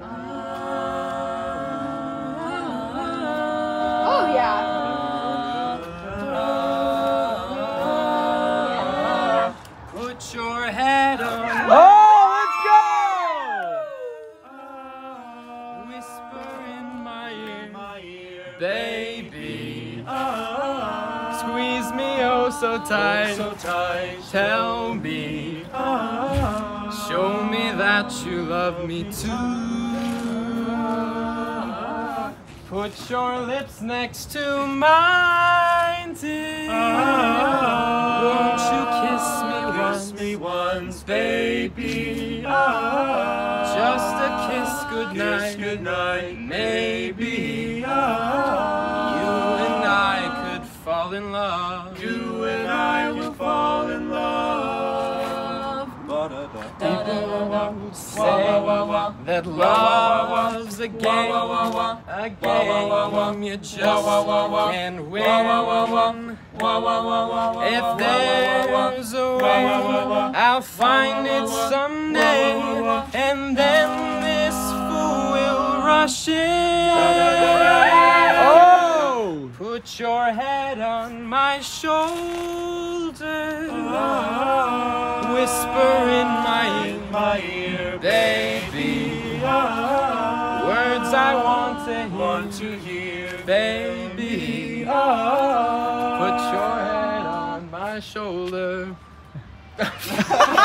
Oh yeah. Put your head on. Oh, let's go! Whisper in my ear, baby. Squeeze me oh so oh, tight. so tight. Tell me that you love me too. Put your lips next to mine, dear. Won't you kiss me once, Kiss me once, baby? baby. Just a kiss goodnight. Kiss goodnight, Maybe you and I could fall in love. You and I will fall in love. Say that love's a game, a game you just can't win. If there's a way, I'll find it someday, and then this fool will rush in. Oh! Put your head on my shoulder, whisper in my ear, My ear, baby. Words I want to hear, want to hear, baby. Put your head on my shoulder.